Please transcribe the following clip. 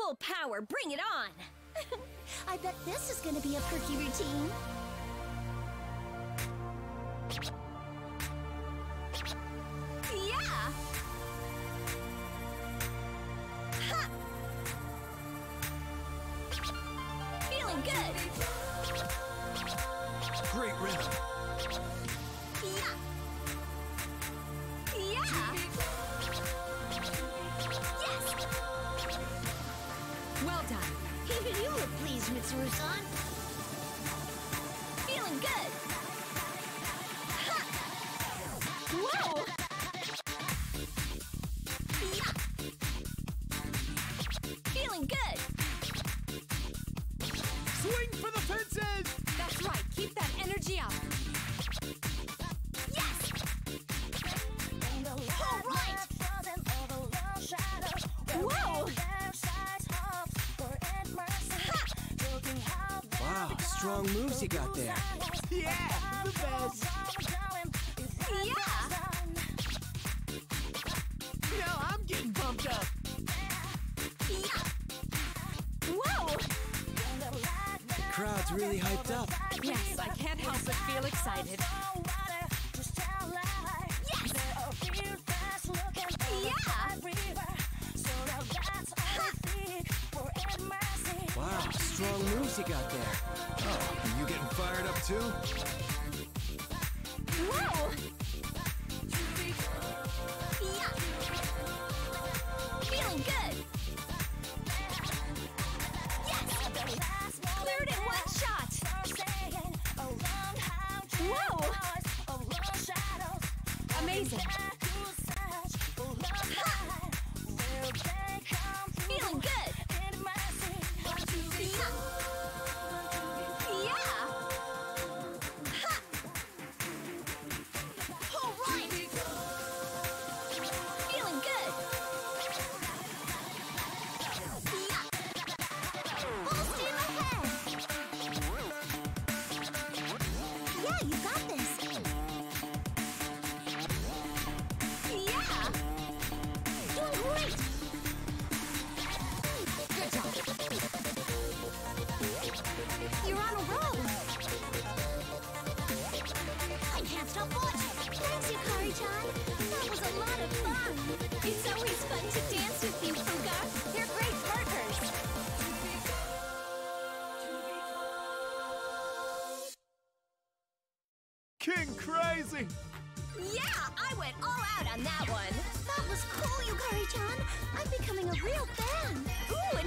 full power. Bring it on. I bet this is gonna be a perky routine. Yeah! Ha! Feeling good. Great rhythm. Yeah! Well done. Even you look pleased, Mitsuru-san. Feeling good. Ha! Whoa! Yeah! Feeling good. Swing for the fences! That's right. Keep that energy up. Strong moves you got there. Yeah, the best. Yeah! Now I'm getting pumped up. Yeah! Whoa! The crowd's really hyped up. Yes, I can't help but feel excited. Strong moves you got there. Oh, are you getting fired up too? Whoa! Yeah! Feeling good! Yes! Cleared in one shot! Whoa! Amazing! Thanks, Yukari-chan! That was a lot of fun! It's always fun to dance with you, Fuuka. You're great partners. King Crazy! Yeah, I went all out on that one. That was cool, Yukari-chan! I'm becoming a real fan! Ooh,